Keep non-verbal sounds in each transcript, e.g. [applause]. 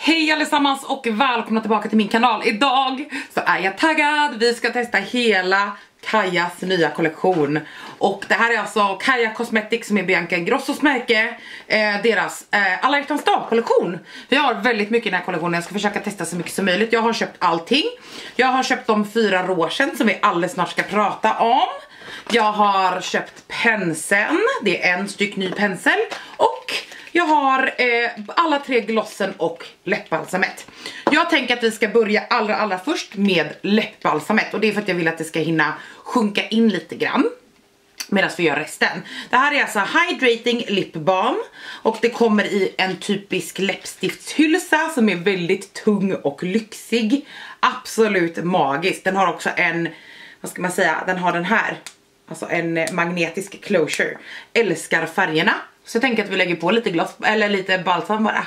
Hej allesammans och välkomna tillbaka till min kanal. Idag så är jag taggad, vi ska testa hela Kajas nya kollektion. Och det här är alltså Kaja Cosmetics som är Bianca Ingrossos märke, eh, deras eh, alla hjärtans dag kollektion. Vi har väldigt mycket i den här kollektionen, jag ska försöka testa så mycket som möjligt. Jag har köpt allting. Jag har köpt de fyra rougen som vi alldeles snart ska prata om. Jag har köpt penseln, det är en styck ny pensel och jag har eh, alla tre glossen och läppbalsamet. Jag tänker att vi ska börja allra allra först med läppbalsamet och det är för att jag vill att det ska hinna sjunka in lite grann medan vi gör resten. Det här är alltså Hydrating Lip Balm och det kommer i en typisk läppstiftshylsa som är väldigt tung och lyxig. Absolut magisk. Den har också en, vad ska man säga, den har den här, alltså en magnetisk closure. Älskar färgerna. Så jag tänker att vi lägger på lite gloss, eller lite balsam bara.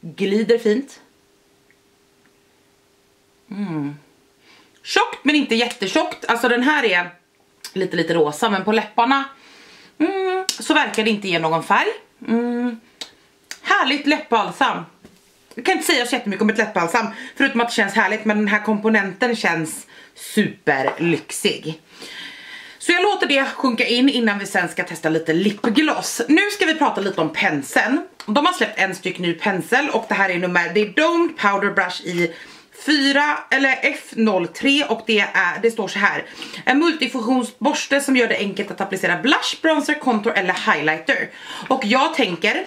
Glider fint. Mm. Tjockt men inte jättetjockt. Alltså den här är lite lite rosa men på läpparna mm, så verkar det inte ge någon färg. Mm. Härligt läppbalsam. Jag kan inte säga så jättemycket om ett läppbalsam förutom att det känns härligt men den här komponenten känns superlyxig. Så jag låter det sjunka in innan vi sen ska testa lite lipgloss. Nu ska vi prata lite om penseln. De har släppt en styck ny pensel och det här är nummer, det är Don't Powder Brush i 4 eller F03 och det, är, det står så här. En multifunktionsborste som gör det enkelt att applicera blush, bronzer, contour eller highlighter. Och jag tänker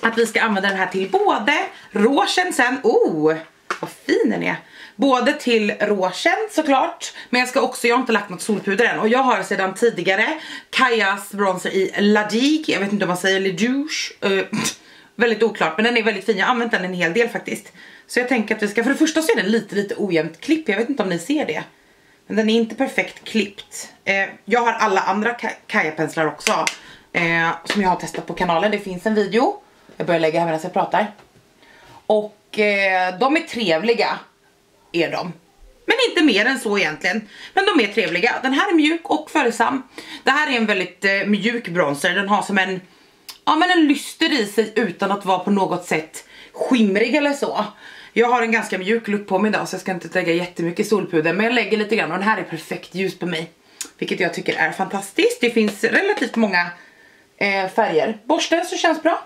att vi ska använda den här till både rougen sen, oh vad fin den är. Både till rougen såklart, men jag ska också, jag har inte lagt något solpuder än och jag har sedan tidigare Kajas bronzer i Ladig, jag vet inte om man säger Ledouche, uh, eh, [laughs] väldigt oklart men den är väldigt fin, jag har använt den en hel del faktiskt. Så jag tänker att vi ska, för det första så är den lite lite ojämnt klippt, jag vet inte om ni ser det. Men den är inte perfekt klippt. Eh, jag har alla andra Kaja-penslar också eh, som jag har testat på kanalen, det finns en video. Jag börjar lägga här medan jag pratar. Och eh, de är trevliga är de. Men inte mer än så egentligen. Men de är trevliga. Den här är mjuk och följsam. Det här är en väldigt eh, mjuk bronzer. Den har som en, ja men en lyster i sig utan att vara på något sätt skimrig eller så. Jag har en ganska mjuk look på mig idag så jag ska inte lägga jättemycket solpuder men jag lägger lite grann och den här är perfekt ljus på mig. Vilket jag tycker är fantastiskt. Det finns relativt många eh, färger. Borsten så känns bra.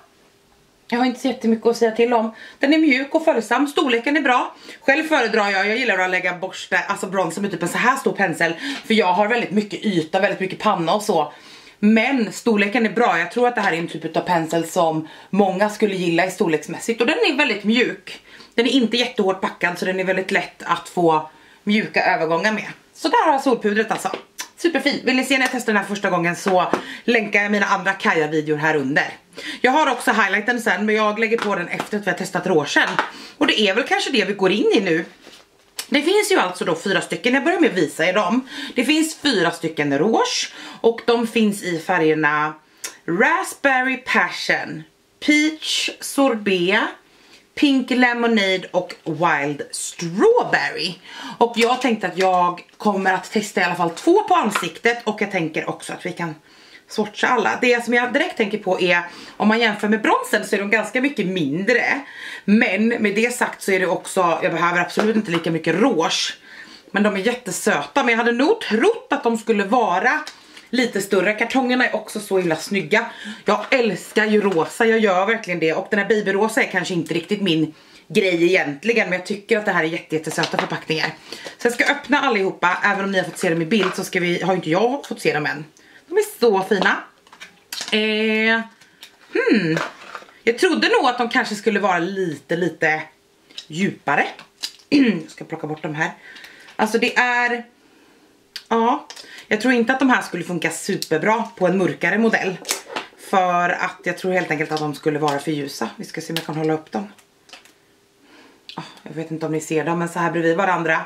Jag har inte så jättemycket att säga till om. Den är mjuk och följsam, storleken är bra. Själv föredrar jag, jag gillar att lägga borste, alltså bronzer med typ en så här stor pensel. För jag har väldigt mycket yta, väldigt mycket panna och så. Men storleken är bra, jag tror att det här är en typ av pensel som många skulle gilla i storleksmässigt. Och den är väldigt mjuk. Den är inte jättehårt packad så den är väldigt lätt att få mjuka övergångar med. Så där har jag solpudret alltså. Superfin. Vill ni se när jag testar den här första gången så länkar jag mina andra Kaja-videor här under. Jag har också highlighten sen men jag lägger på den efter att vi har testat rougen. Och det är väl kanske det vi går in i nu. Det finns ju alltså då fyra stycken, jag börjar med att visa er dem. Det finns fyra stycken rouge och de finns i färgerna Raspberry Passion, Peach Sorbet, Pink Lemonade och Wild Strawberry. Och jag tänkte att jag kommer att testa i alla fall två på ansiktet och jag tänker också att vi kan swatcha alla. Det som jag direkt tänker på är, om man jämför med bronsen så är de ganska mycket mindre. Men med det sagt så är det också, jag behöver absolut inte lika mycket rouge. Men de är jättesöta, men jag hade nog trott att de skulle vara lite större. Kartongerna är också så himla snygga. Jag älskar ju rosa, jag gör verkligen det. Och den här babyrosa är kanske inte riktigt min grej egentligen. Men jag tycker att det här är jätte, jättesöta förpackningar. Så jag ska öppna allihopa, även om ni har fått se dem i bild så ska vi, har inte jag fått se dem än. De är så fina. Eh, hmm. Jag trodde nog att de kanske skulle vara lite, lite djupare. [clears throat] jag ska plocka bort dem här. Alltså det är... Ja, jag tror inte att de här skulle funka superbra på en mörkare modell. För att jag tror helt enkelt att de skulle vara för ljusa. Vi ska se om jag kan hålla upp dem. Oh, jag vet inte om ni ser dem men så här bredvid varandra.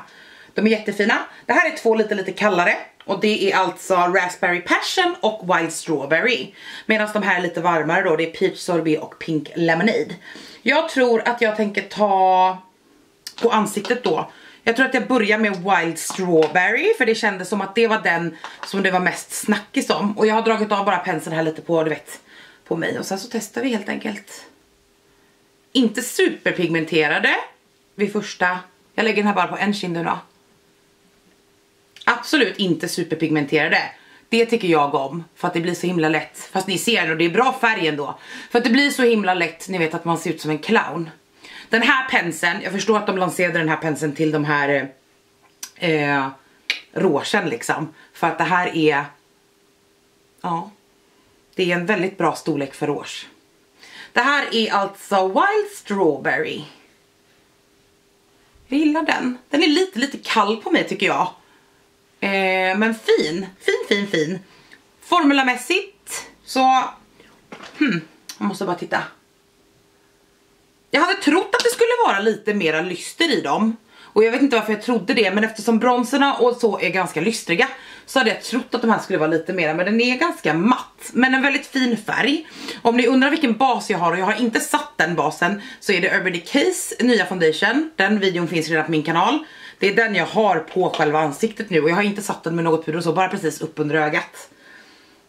De är jättefina. Det här är två lite lite kallare. Och det är alltså Raspberry Passion och Wild Strawberry. Medan de här är lite varmare då, det är Peach Sorbet och Pink Lemonade. Jag tror att jag tänker ta på ansiktet då jag tror att jag börjar med Wild Strawberry för det kändes som att det var den som det var mest snackis om. Och jag har dragit av bara penseln här lite på, du vet, på mig och sen så testar vi helt enkelt. inte superpigmenterade vid första. Jag lägger den här bara på en kind nu då. Absolut inte superpigmenterade. Det tycker jag om för att det blir så himla lätt. Fast ni ser och det är bra färg ändå. För att det blir så himla lätt, ni vet att man ser ut som en clown. Den här penseln, jag förstår att de lanserade den här penseln till de här eh, rougen liksom. För att det här är, ja, det är en väldigt bra storlek för rouge. Det här är alltså Wild Strawberry. Jag gillar den. Den är lite, lite kall på mig tycker jag. Eh, men fin, fin, fin, fin. Formulamässigt så, hmm, jag måste bara titta. Jag hade trott att det skulle vara lite mera lyster i dem. Och jag vet inte varför jag trodde det men eftersom bronserna och så är ganska lystriga så hade jag trott att de här skulle vara lite mera men den är ganska matt men en väldigt fin färg. Om ni undrar vilken bas jag har och jag har inte satt den basen så är det Urban Decays nya foundation. Den videon finns redan på min kanal. Det är den jag har på själva ansiktet nu och jag har inte satt den med något puder och så, bara precis upp under ögat.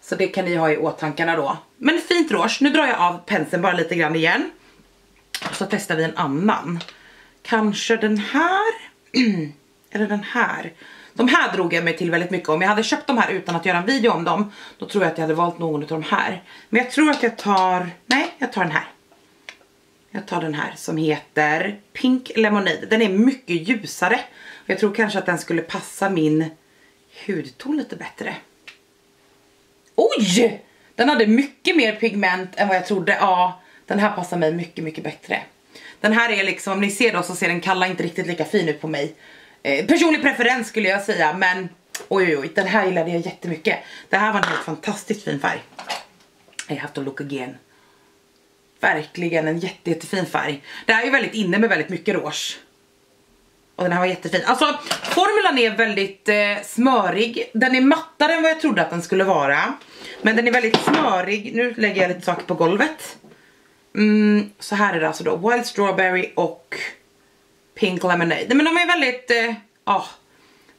Så det kan ni ha i åtankarna då. Men fint rouge, nu drar jag av penseln bara lite grann igen. Så testar vi en annan. Kanske den här? [clears throat] Eller den här? De här drog jag mig till väldigt mycket. Om jag hade köpt de här utan att göra en video om dem, då tror jag att jag hade valt någon av de här. Men jag tror att jag tar, nej jag tar den här. Jag tar den här som heter Pink Lemonade. Den är mycket ljusare. Jag tror kanske att den skulle passa min hudton lite bättre. Oj! Den hade mycket mer pigment än vad jag trodde. Ja, den här passar mig mycket, mycket bättre. Den här är liksom, om ni ser då så ser den kalla inte riktigt lika fin ut på mig. Eh, personlig preferens skulle jag säga, men oj oj oj, den här gillade jag jättemycket. Det här var en helt fantastiskt fin färg. I have to look again. Verkligen en jätte, jättefin färg. Det här är ju väldigt inne med väldigt mycket rouge. Och den här var jättefin. Alltså formulan är väldigt eh, smörig. Den är mattare än vad jag trodde att den skulle vara. Men den är väldigt smörig. Nu lägger jag lite saker på golvet. Mm, så här är det alltså då. Wild Strawberry och Pink Lemonade. Men de är väldigt, eh, ah,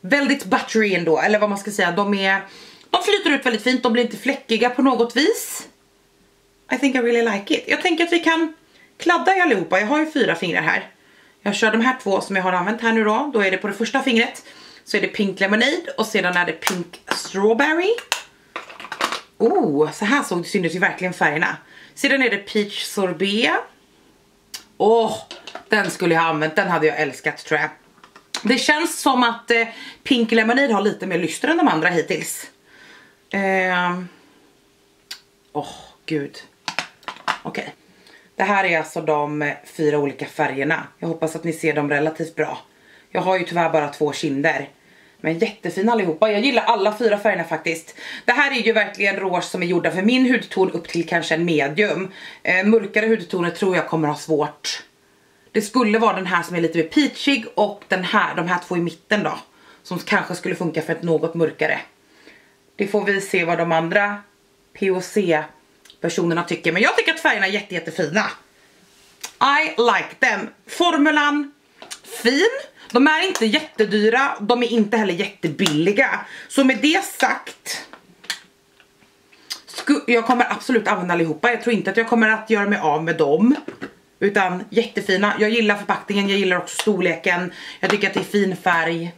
väldigt buttery ändå. Eller vad man ska säga. De är, de flyter ut väldigt fint. De blir inte fläckiga på något vis. I think I really like it. Jag tänker att vi kan kladda i allihopa. Jag har ju fyra fingrar här. Jag kör de här två som jag har använt här nu då. Då är det på det första fingret så är det Pink Lemonade och sedan är det Pink Strawberry. Oh, så här såg det syntes ju verkligen färgerna. Sedan är det Peach Sorbet. Åh, oh, den skulle jag ha använt. Den hade jag älskat tror jag. Det känns som att eh, Pink Lemonade har lite mer lyster än de andra hittills. Ehm. Åh, eh, oh, gud. Okej. Okay. Det här är alltså de eh, fyra olika färgerna. Jag hoppas att ni ser dem relativt bra. Jag har ju tyvärr bara två kinder. Men jättefina allihopa. Jag gillar alla fyra färgerna faktiskt. Det här är ju verkligen rouge som är gjorda för min hudton upp till kanske en medium. Eh, mörkare hudtoner tror jag kommer ha svårt. Det skulle vara den här som är lite mer peachig och den här, de här två i mitten då. Som kanske skulle funka för ett något mörkare. Det får vi se vad de andra POC personerna tycker. Men jag tycker att färgerna är jätte, jättefina. I like them. Formulan, fin. De är inte jättedyra, de är inte heller jättebilliga. Så med det sagt, jag kommer absolut använda allihopa. Jag tror inte att jag kommer att göra mig av med dem. Utan jättefina. Jag gillar förpackningen, jag gillar också storleken. Jag tycker att det är fin färg.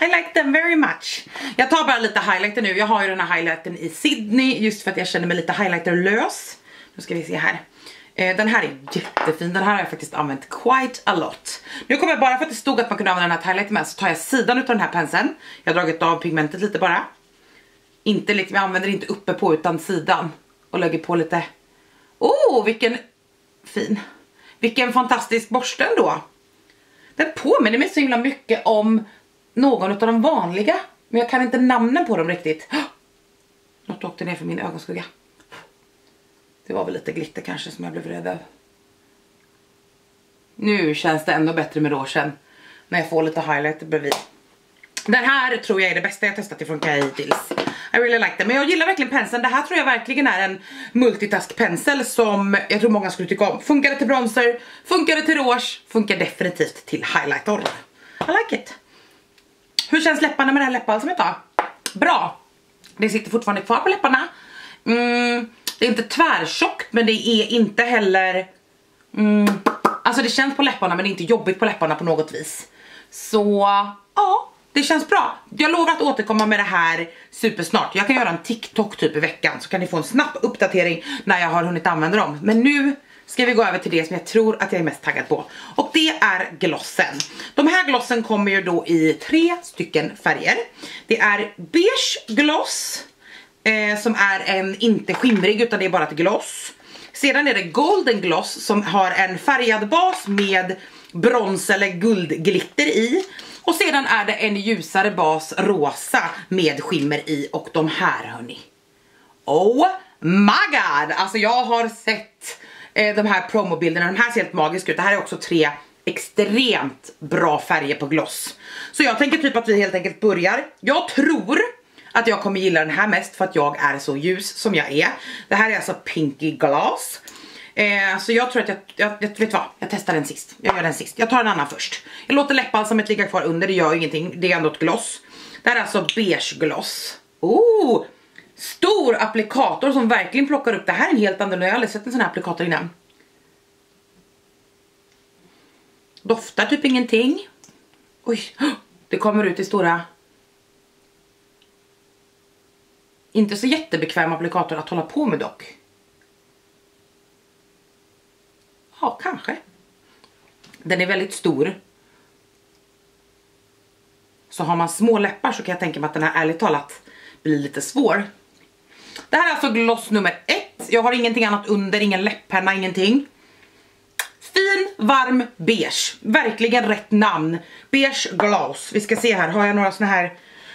I like them very much. Jag tar bara lite highlighter nu. Jag har ju den här highlightern i Sydney just för att jag känner mig lite highlighterlös. Nu ska vi se här. Eh, den här är jättefin, den här har jag faktiskt använt quite a lot. Nu kommer jag bara för att det stod att man kunde använda den här highlighten med så tar jag sidan av den här penseln. Jag har dragit av pigmentet lite bara. Inte liksom, jag använder inte uppe på utan sidan. Och lägger på lite. Oh, vilken fin. Vilken fantastisk borste ändå. Den påminner mig så himla mycket om någon av de vanliga. Men jag kan inte namnen på dem riktigt. [gasps] Något åkte ner för min ögonskugga. Det var väl lite glitter kanske som jag blev rädd av. Nu känns det ändå bättre med rougen. När jag får lite highlighter bredvid. Den här tror jag är det bästa jag testat ifrån Kai hittills. I really like them. Men jag gillar verkligen penseln. Det här tror jag verkligen är en multitask pensel som jag tror många skulle tycka om. Funkar det till bronzer, funkar det till rouge, funkar definitivt till highlighter. I like it. Hur känns läpparna med det här läppbalsamet då? Bra. Det sitter fortfarande kvar på läpparna. Mm, det är inte tvärtjockt men det är inte heller... Mm, alltså det känns på läpparna men det är inte jobbigt på läpparna på något vis. Så ja, det känns bra. Jag lovar att återkomma med det här supersnart. Jag kan göra en TikTok typ i veckan så kan ni få en snabb uppdatering när jag har hunnit använda dem. Men nu ska vi gå över till det som jag tror att jag är mest taggad på. Och det är glossen. De här glossen kommer ju då i tre stycken färger. Det är beige gloss eh, som är en inte skimrig utan det är bara ett gloss. Sedan är det golden gloss som har en färgad bas med brons eller guldglitter i. Och sedan är det en ljusare bas rosa med skimmer i och de här hörni. Oh my god! Alltså jag har sett eh, de här promobilderna, de här ser helt magiska ut. Det här är också tre extremt bra färger på gloss. Så jag tänker typ att vi helt enkelt börjar. Jag tror att jag kommer gilla den här mest för att jag är så ljus som jag är. Det här är alltså Pinky Glass. Eh, så jag tror att jag, jag, jag, vet vad, jag testar den sist. Jag gör den sist. Jag tar en annan först. Jag låter läppbalsamet ligga kvar under, det gör ingenting. Det är ändå ett gloss. Det här är alltså beige gloss. Oh! Stor applikator som verkligen plockar upp. Det här är en helt annorlunda, jag har aldrig sett en sån här applikator innan. Doftar typ ingenting. Oj, det kommer ut i stora... Inte så jättebekväm applikator att hålla på med dock. Ja, kanske. Den är väldigt stor. Så har man små läppar så kan jag tänka mig att den här ärligt talat blir lite svår. Det här är alltså gloss nummer ett. Jag har ingenting annat under, ingen läpppenna, ingenting. Fin, varm, beige. Verkligen rätt namn. Beige gloss. Vi ska se här, har jag några såna här...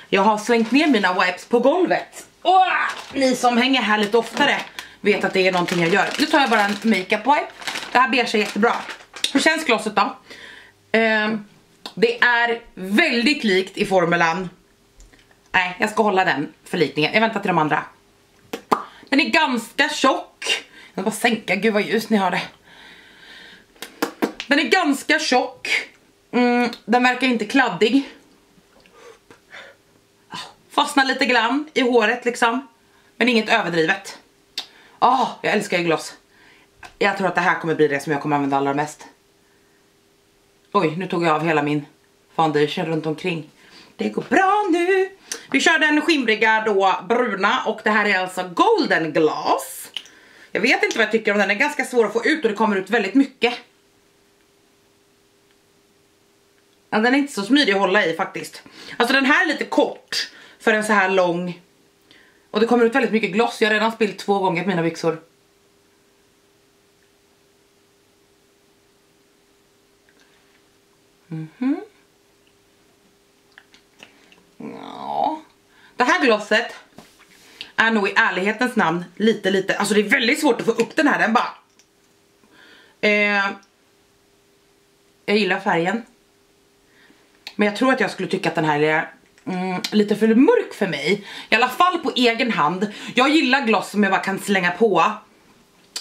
Jag har slängt ner mina wipes på golvet. Åh! Ni som hänger här lite oftare vet att det är någonting jag gör. Nu tar jag bara en makeup wipe. Det här beige är jättebra. Hur känns glosset då? Eh, det är väldigt likt i formulan. Nej, jag ska hålla den förlikningen. Jag väntar till de andra. Den är ganska tjock. Jag ska bara sänka, gud vad ljus ni har det. Den är ganska tjock. Mm, den verkar inte kladdig. Fastnar lite grann i håret liksom. Men inget överdrivet. Åh, oh, jag älskar ju gloss. Jag tror att det här kommer bli det som jag kommer använda allra mest. Oj, nu tog jag av hela min foundation runt omkring. Det går bra nu. Vi kör den skimriga då bruna och det här är alltså golden glass. Jag vet inte vad jag tycker om den, den är ganska svår att få ut och det kommer ut väldigt mycket. Ja, den är inte så smidig att hålla i faktiskt. Alltså den här är lite kort för en så här lång. Och det kommer ut väldigt mycket gloss, jag har redan spillt två gånger på mina byxor. Mm -hmm. Ja. Det här glosset är nog i ärlighetens namn lite lite, alltså det är väldigt svårt att få upp den här, den bara... Eh, jag gillar färgen. Men jag tror att jag skulle tycka att den här är mm, lite för mörk för mig. I alla fall på egen hand. Jag gillar gloss som jag bara kan slänga på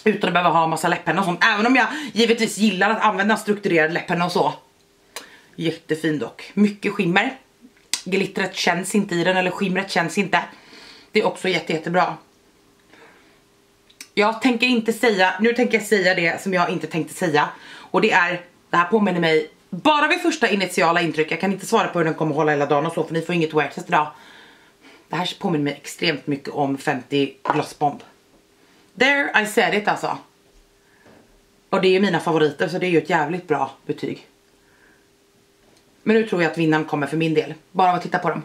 utan att behöva ha massa läppenna och sånt. Även om jag givetvis gillar att använda strukturerad läppenna och så. Jättefin dock. Mycket skimmer. Glittret känns inte i den eller skimret känns inte. Det är också jätte, jättebra. Jag tänker inte säga, nu tänker jag säga det som jag inte tänkte säga. Och det är, det här påminner mig bara vid första initiala intryck. Jag kan inte svara på hur den kommer hålla hela dagen och så för ni får inget wear test idag. Det här påminner mig extremt mycket om 50 glossbomb. There I said it alltså. Och det är mina favoriter så det är ju ett jävligt bra betyg. Men nu tror jag att vinnaren kommer för min del. Bara av att titta på dem.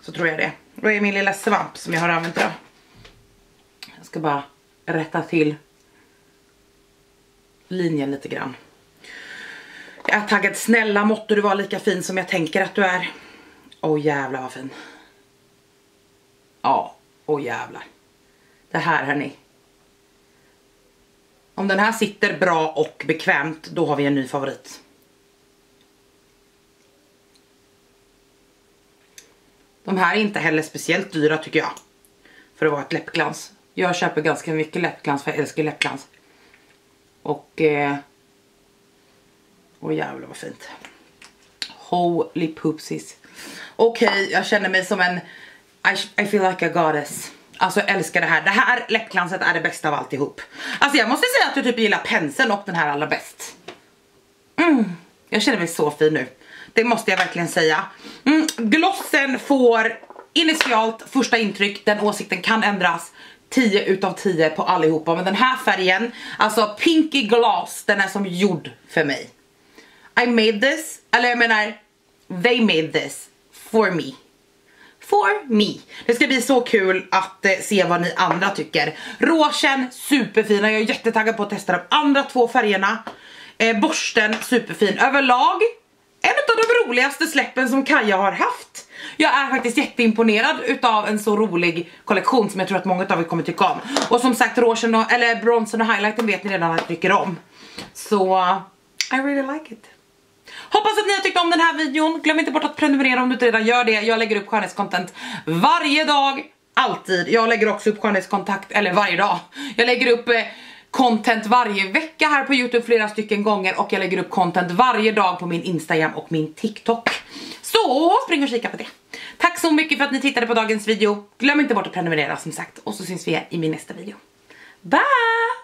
Så tror jag det. Då är min lilla svamp som jag har använt idag. Jag ska bara rätta till linjen lite grann. Jag är taggad. Snälla måtte du vara lika fin som jag tänker att du är. Åh oh, jävlar vad fin. Ja, åh oh, jävlar. Det här hörni. Om den här sitter bra och bekvämt, då har vi en ny favorit. De här är inte heller speciellt dyra tycker jag. För att vara ett läppglans. Jag köper ganska mycket läppglans för jag älskar läppglans. Och... Eh, åh jävlar vad fint. Holy poopsies. Okej, okay, jag känner mig som en... I, I feel like a goddess. Alltså jag älskar det här. Det här läppglanset är det bästa av alltihop. Alltså jag måste säga att jag typ gillar penseln och den här allra bäst. Mm, jag känner mig så fin nu. Det måste jag verkligen säga. Mm, glossen får initialt första intryck, den åsikten kan ändras. 10 utav 10 på allihopa men den här färgen, alltså Pinky glass, den är som gjord för mig. I made this, eller jag menar, they made this for me. For me. Det ska bli så kul att eh, se vad ni andra tycker. Rougen, superfina, jag är jättetaggad på att testa de andra två färgerna. Eh, borsten, superfin. Överlag, en av de roligaste släppen som Kaja har haft. Jag är faktiskt jätteimponerad utav en så rolig kollektion som jag tror att många av er kommer tycka om. Och som sagt, rougen och, eller bronzen och highlighten vet ni redan att jag tycker om. Så, I really like it. Hoppas att ni har tyckt om den här videon. Glöm inte bort att prenumerera om du inte redan gör det. Jag lägger upp skönhetscontent varje dag, alltid. Jag lägger också upp skönhetskontakt, eller varje dag. Jag lägger upp eh, content varje vecka här på Youtube flera stycken gånger och jag lägger upp content varje dag på min Instagram och min TikTok. Så spring och kika på det. Tack så mycket för att ni tittade på dagens video. Glöm inte bort att prenumerera som sagt och så syns vi i min nästa video. Bye!